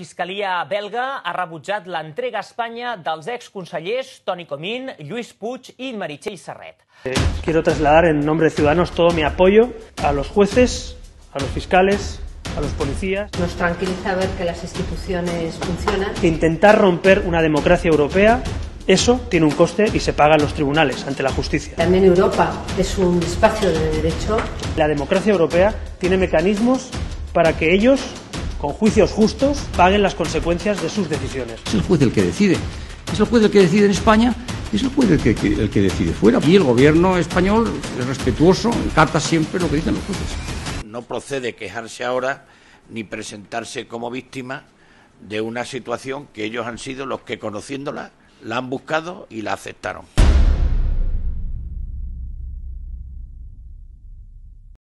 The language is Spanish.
Fiscalia belga ha rebutjat l'entrega a Espanya dels exconsellers Toni Comín, Lluís Puig i Meritxell Serret. Eh, quiero trasladar en nombre de Ciudadanos todo mi apoyo a los jueces, a los fiscales, a los policías. Nos tranquiliza ver que las instituciones funcionan. Intentar romper una democracia europea, eso tiene un coste y se paga en los tribunales, ante la justicia. También Europa es un espacio de derecho. La democracia europea tiene mecanismos para que ellos, con juicios justos, paguen las consecuencias de sus decisiones. Es el juez el que decide. Es el juez el que decide en España es el juez el que, el que decide fuera. Y el gobierno español es respetuoso, carta siempre lo que dicen los jueces. No procede quejarse ahora ni presentarse como víctima de una situación que ellos han sido los que conociéndola la han buscado y la aceptaron.